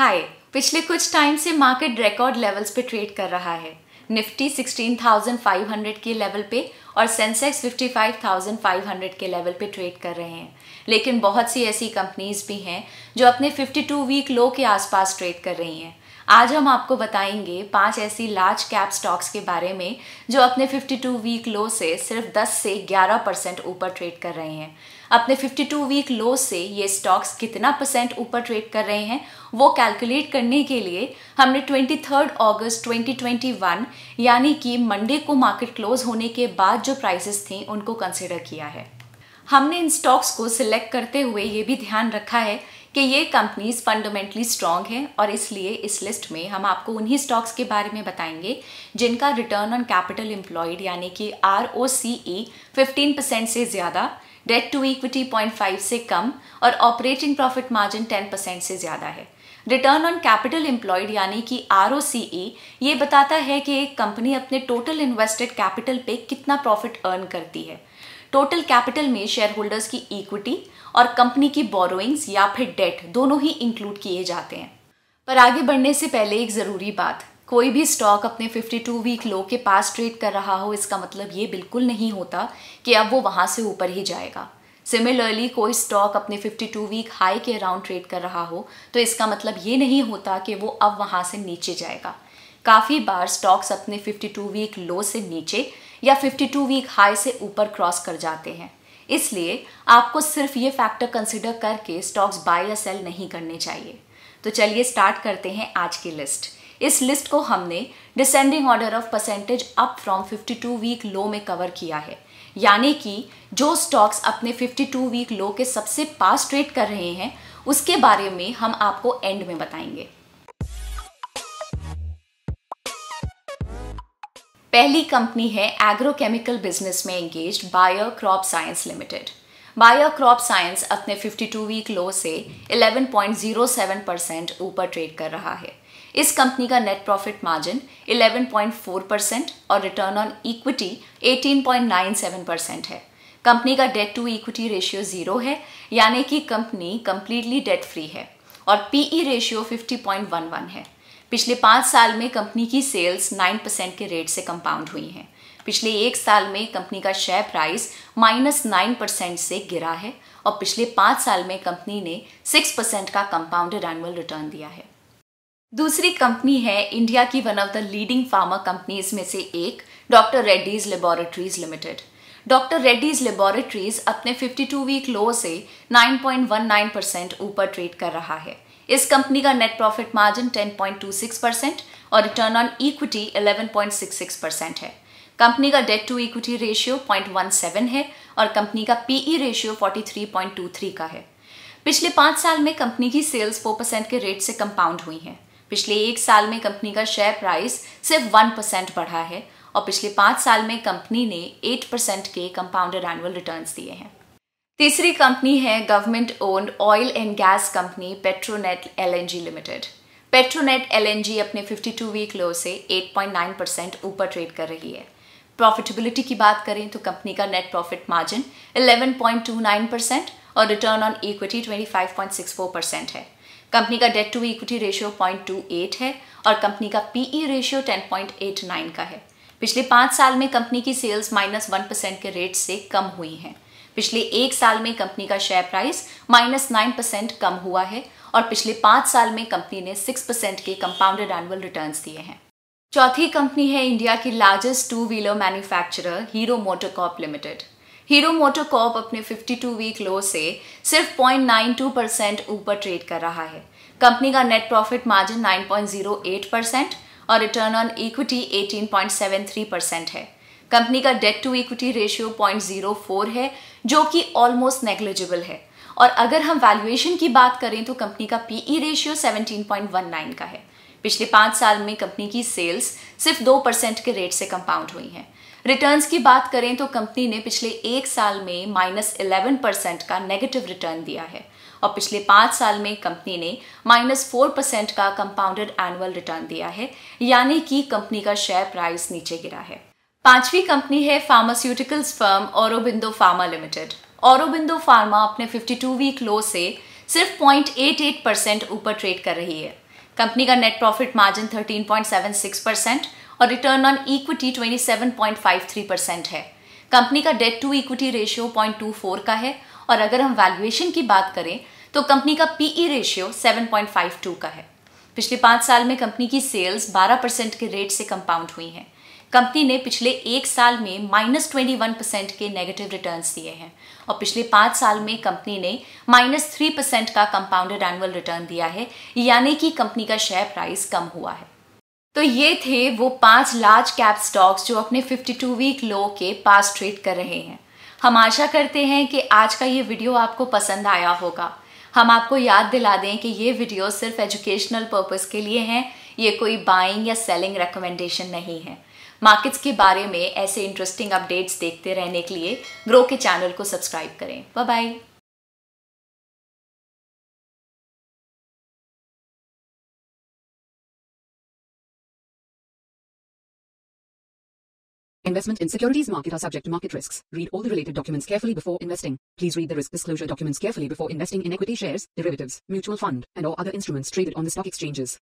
हाय पिछले कुछ टाइम से मार्केट रिकॉर्ड लेवल्स पे ट्रेड कर रहा है। निफ्टी 16,500 के लेवल पे और सेंसेक्स 55,500 के लेवल पे ट्रेड कर रहे हैं। लेकिन बहुत सी ऐसी कंपनीज़ भी हैं जो अपने 52 वीक लो के आसपास ट्रेड कर रही हैं। आज हम आपको बताएँगे पाँच ऐसी लार्ज कैप स्टॉक्स के बारे में, जो अपने 52 वीक लो से सिर्फ़ 10 से 11 परसेंट ऊपर ट्रेड कर रहे हैं। अपने 52 वीक लो से ये स्टॉक्स कितना परसेंट ऊपर ट्रेड कर रहे हैं, वो कैलकुलेट करने के लिए हमने ट्वेंटी अगस्त 2021 यानी कि मंडे को मार्केट क्लोज होने के बाद जो प्राइसेस थी, उनको कंसिडर किया है। हमने इन स्टॉक्स को सिलेक्ट करते हुए ये भी ध्यान रखा है कि ये कंपनीज़ फंडामेंटली स्ट्रांग हैं और इसलिए इस लिस्ट में हम आपको उन्हीं स्टॉक्स के बारे में बताएँगे जिनका रिटर्न ऑन कैपिटल एम्प्लॉयड यानी कि R O C E fifteen percent से ज़्यादा debt to equity point five से कम और operating profit margin ten percent से ज़्यादा है। रिटर्न ऑन कैपिटल एम्प्लॉयड यानी कि आर ओ सी ई ये बताता है कि एक कंपनी अपने टोटल इन्वेस्टेड कैपिटल पे कितना प्रॉफिट अर्न करती है। टोटल कैपिटल में शेयर होल्डर्स की इक्विटी और कंपनी की बोरोइंग्स या फिर डेट दोनों ही इंक्लूड किए जाते हैं। पर आगे बढ़ने से पहले एक ज़रूरी बात, कोई भी स्टॉक अपने 52 वीक लो के पास ट्रेड कर रहा हो, इसका मतलब ये बिल्कुल नहीं होता कि अब वो वहाँ से ऊपर ही जाएगा। सिमिलरली कोई स्टॉक अपने 52 वीक हाई के अराउंड ट्रेड कर रहा हो तो इसका मतलब ये नहीं होता कि वो अब वहाँ से नीचे जाएगा। काफ़ी बार स्टॉक्स अपने 52 वीक लो से नीचे या 52 वीक हाई से ऊपर क्रॉस कर जाते हैं। इसलिए आपको सिर्फ़ ये फैक्टर कंसिडर करके स्टॉक्स बाय या सेल नहीं करने चाहिए। तो चलिए स्टार्ट करते हैं आज की लिस्ट इस लिस्ट को हमने descending order of percentage up from 52 week low में कवर किया है। यानी कि जो स्टॉक्स अपने 52 वीक लो के सबसे पास ट्रेड कर रहे हैं, उसके बारे में हम आपको एंड में बताएँगे। पहली कंपनी है एग्रोकेमिकल बिज़नेस में engage Bayer Crop Science Limited Bayer Crop Science अपने 52 वीक लो से 11.07 परसेंट ऊपर ट्रेड कर रहा है। इस कंपनी का नेट प्रॉफिट मार्जिन 11.4 परसेंट और रिटर्न ऑन इक्विटी 18.97 परसेंट है। कंपनी का debt to equity ratio zero है, यानी कि कंपनी कंप्लीटली डेट फ्री है और पीई रेशियो 50.11 है। पिछले पाँच साल में कंपनी की सेल्स 9 परसेंट के रेट से कंपाउंड हुई हैं। पिछले एक साल में कंपनी का share price minus nine percent से गिरा है और पिछले पाँच साल में कंपनी ने सिक्स परसेंट का कंपाउंडेड एनुअल रिटर्न दिया है। दूसरी कंपनी है इंडिया की one of the leading pharma companies में से एक Dr Reddy's Laboratories Limited Dr Reddy's Laboratories अपने 52 वीक लो से 9.19 परसेंट ऊपर ट्रेड कर रहा है। इस कंपनी का नेट प्रॉफिट मार्जिन 10.26 परसेंट और रिटर्न ऑन इक्विटी 11.66 परसेंट है। कंपनी का डेट टू इक्विटी रेशियो 0.17 है और कंपनी का पीई रेशियो 43.23 का है। पिछले पाँच साल में कंपनी की सेल्स 4 परसेंट के रेट से कंपाउंड हुई हैं। पिछले एक साल में कंपनी का शेयर प्राइस सिर्फ़ वन परसेंट बढ़ा है और पिछले पाँच साल में कंपनी ने एट परसेंट के कंपाउंडेड एनुअल रिटर्न दिए हैं। तीसरी कंपनी है government owned oil and gas company Petronet LNG limited. Petronet LNG अपने 52 वीक लो से 8.9 परसेंट ऊपर ट्रेड कर रही है। प्रॉफिटेबिलिटी की बात करें तो कंपनी का नेट प्रॉफिट मार्जिन 11.29 परसेंट और रिटर्न ऑन इक्विटी 25.64 परसेंट है। कंपनी का डेट टू इक्विटी रेशियो 0.28 है और कंपनी का पीई रेशियो 10.89 का है। पिछले पाँच साल में कंपनी की सेल्स माइनस वन परसेंट के रेट से कम हुई हैं। पिछले एक साल में कंपनी का share price minus nine percent कम हुआ है और पिछले पाँच साल में कंपनी ने सिक्स परसेंट के कंपाउंडेड एनुअल रिटर्न दिए हैं। चौथी कंपनी है इंडिया की largest two wheeler manufacturer Hero MotoCorp limited Hero MotoCorp अपने 52 वीक लो से सिर्फ़ 0.92 परसेंट ऊपर ट्रेड कर रहा है। कंपनी का नेट प्रॉफिट मार्जिन 9.08 परसेंट और रिटर्न ऑन इक्विटी 18.73 परसेंट है। कंपनी का डेट टू इक्विटी रेशियो 0.04 है, जो कि ऑलमोस्ट नेग्लिजिबल है। और अगर हम वैल्यूएशन की बात करें तो कंपनी का पीई रेशियो 17.19 का है। पिछले पाँच साल में कंपनी की सेल्स सिर्फ़ दो परसेंट के रेट से कंपाउंड हुई हैं। रिटर्न्स की बात करें तो कंपनी ने पिछले एक साल में माइनस इलेवन परसेंट का नेगेटिव रिटर्न दिया है। और पिछले पाँच साल में कंपनी ने माइनस फोर परसेंट का कंपाउंडेड एनुअल रिटर्न दिया है, यानी कि कंपनी का शेयर प्राइस नीचे गिरा है। पांचवी कंपनी है pharmaceuticals firm Aurobindo pharma limited. Aurobindo pharma अपने 52 वीक लो से सिर्फ़ 0.88 परसेंट ऊपर ट्रेड कर रही है। कंपनी का नेट प्रॉफिट मार्जिन 13.76 परसेंट और रिटर्न ऑन इक्विटी 27.53 परसेंट है। कंपनी का डेट टू इक्विटी रेशियो 0.24 का है और अगर हम वैल्यूएशन की बात करें तो कंपनी का पीई रेशियो 7.52 का है। पिछले पाँच साल में कंपनी की सेल्स 12 परसेंट के रेट से कंपाउंड हुई हैं। कंपनी ने पिछले एक साल में माइनस ट्वेंटी वन परसेंट के नेगेटिव रिटर्न्स दिए हैं और पिछले पाँच साल में कंपनी ने माइनस थ्री परसेंट का कंपाउंडेड एनुअल रिटर्न दिया है, यानी कि कंपनी का शेयर प्राइस कम हुआ है। तो ये थे वो पाँच लार्ज कैप स्टॉक्स जो अपने 52 वीक लो के पास ट्रेड कर रहे हैं। हम आशा करते हैं कि आज का ये वीडियो आपको पसंद आया होगा। हम आपको याद दिला दें कि ये वीडियो सिर्फ़ एजुकेशनल पर्पस के लिए हैं, ये कोई बाइंग या सेलिंग रिकमेंडेशन नहीं है। मार्केट्स के बारे में ऐसे इंटरेस्टिंग अपडेट्स देखते रहने के लिए ग्रो के चैनल को सब्सक्राइब करें bye bye Investment in securities market are subject to market risks. Read all the related documents carefully before investing. Please read the risk disclosure documents carefully before investing in equity shares, derivatives, mutual fund, and or other instruments traded on the stock exchanges.